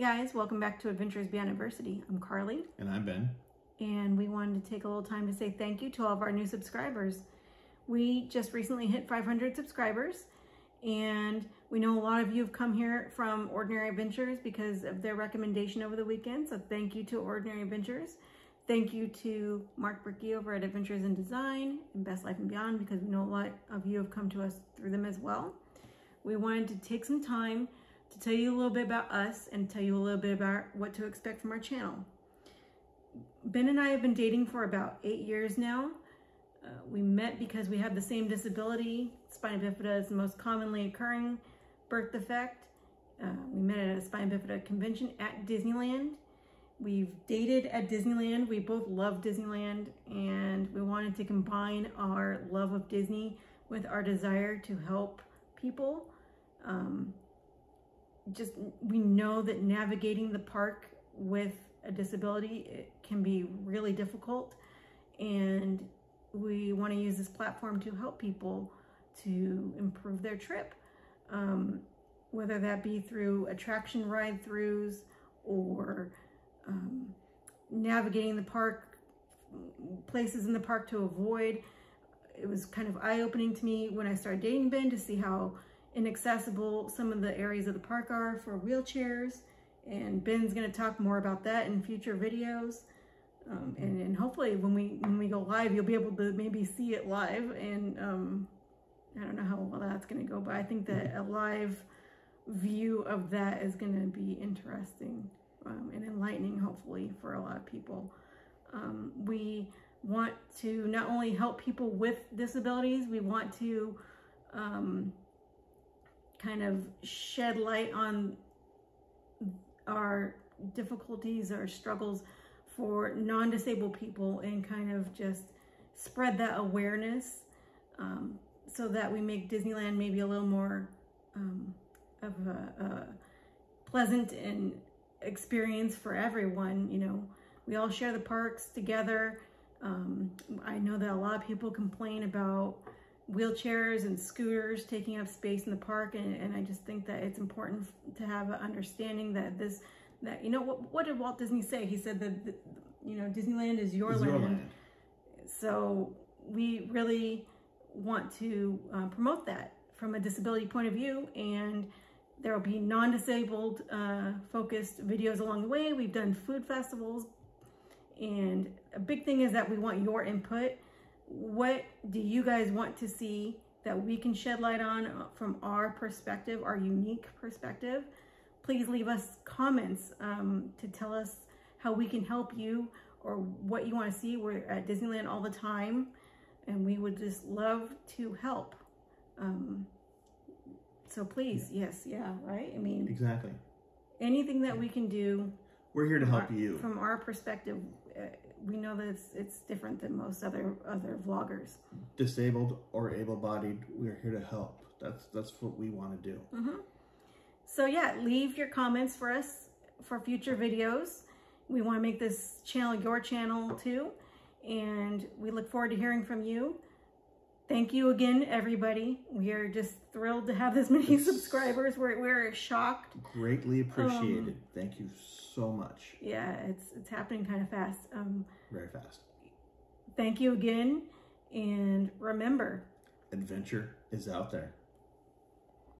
guys, welcome back to Adventures Beyond Adversity. I'm Carly. And I'm Ben. And we wanted to take a little time to say thank you to all of our new subscribers. We just recently hit 500 subscribers, and we know a lot of you have come here from Ordinary Adventures because of their recommendation over the weekend. So thank you to Ordinary Adventures. Thank you to Mark Brickey over at Adventures in Design and Best Life and Beyond because we know a lot of you have come to us through them as well. We wanted to take some time to tell you a little bit about us and tell you a little bit about what to expect from our channel. Ben and I have been dating for about eight years now. Uh, we met because we have the same disability. Spina bifida is the most commonly occurring birth defect. Uh, we met at a spina bifida convention at Disneyland. We've dated at Disneyland. We both love Disneyland and we wanted to combine our love of Disney with our desire to help people. Um, just we know that navigating the park with a disability it can be really difficult. And we want to use this platform to help people to improve their trip um, whether that be through attraction ride throughs or um, navigating the park places in the park to avoid. It was kind of eye-opening to me when I started dating Ben to see how inaccessible some of the areas of the park are for wheelchairs. And Ben's going to talk more about that in future videos. Um, and, and hopefully when we when we go live, you'll be able to maybe see it live. And um, I don't know how well that's going to go, but I think that a live view of that is going to be interesting um, and enlightening, hopefully, for a lot of people. Um, we want to not only help people with disabilities, we want to um, kind of shed light on our difficulties our struggles for non-disabled people and kind of just spread that awareness um, so that we make Disneyland maybe a little more um, of a, a pleasant and experience for everyone. You know, we all share the parks together. Um, I know that a lot of people complain about wheelchairs and scooters taking up space in the park and, and I just think that it's important to have an understanding that this that you know what what did Walt Disney say he said that the, you know Disneyland is your, land. your land. so we really want to uh, promote that from a disability point of view and there will be non-disabled uh, focused videos along the way we've done food festivals and a big thing is that we want your input what do you guys want to see that we can shed light on uh, from our perspective, our unique perspective? Please leave us comments um, to tell us how we can help you or what you want to see. We're at Disneyland all the time and we would just love to help. Um, so please, yeah. yes, yeah, right? I mean, exactly. Anything that we can do. We're here to help our, you. From our perspective, uh, we know that it's, it's different than most other other vloggers. Disabled or able-bodied, we're here to help. That's that's what we want to do. Mm -hmm. So yeah, leave your comments for us for future videos. We want to make this channel your channel too, and we look forward to hearing from you. Thank you again, everybody. We are just thrilled to have this many subscribers. We're, we're shocked. Greatly appreciated. Um, Thank you so much. Yeah, it's it's happening kind of fast. Um, Very fast. Thank you again. And remember, adventure is out there.